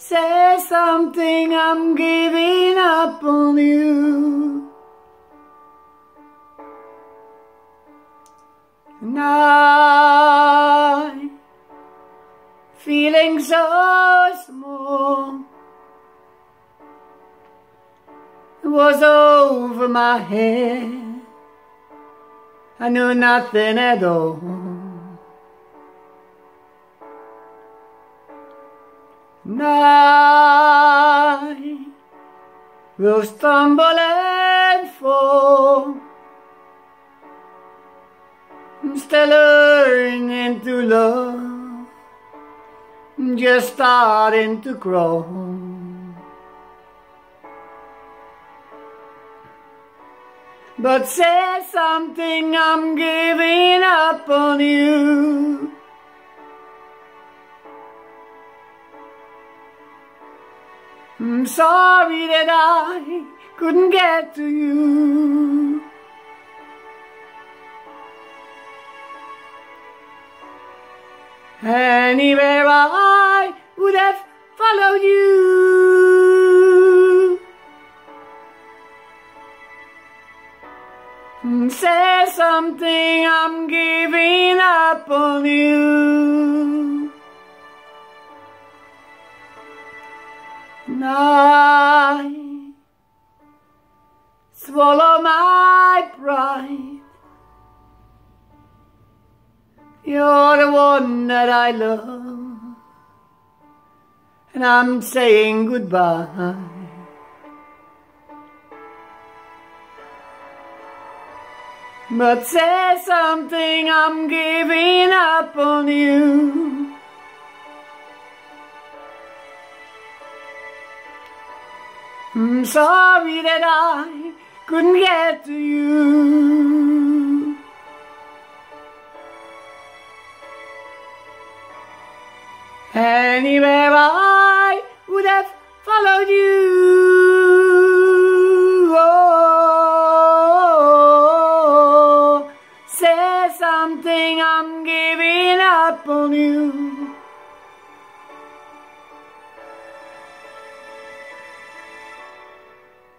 Say something, I'm giving up on you. And I, feeling so small, it was over my head. I knew nothing at all. I will stumble and fall. I'm still learning to love, just starting to grow. But say something, I'm giving up on you. I'm sorry that I couldn't get to you. Anywhere I would have followed you. Say something, I'm giving up on you. I swallow my pride. You're the one that I love, and I'm saying goodbye. But say something, I'm giving up on you. I'm sorry that I couldn't get to you. Anywhere I would have followed you. Oh, say something, I'm giving up on you.